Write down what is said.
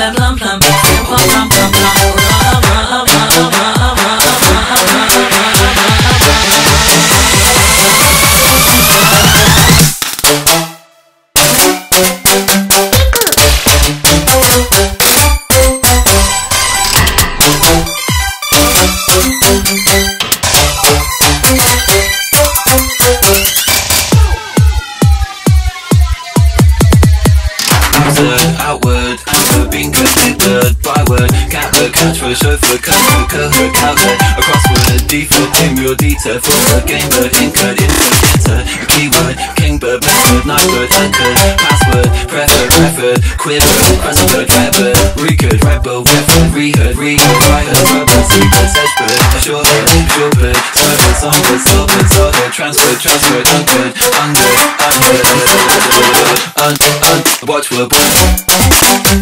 plum plum plum plum plum plum plum plum Thank you. Absurd, outward, anchor, bingo, bird, byword, catword, catchword, chauffeur, customer, cohort, cowherd, a crossword, default, dimure, deter, forward, gamebird, incurred, insert, enter, a keyword, kingbird, method, nightbird, anchored, password, preferred, preferred, quiver, crescentbird, catbird, recurred, rebel, referred, reheard, reheard, riheard, rubber, secret, sedgebird, assurebird, assurebird, swerved, songbird, sorbird, sorbird, transferred, transferred, uncovered, unheard, unheard, un, un, watchword, word.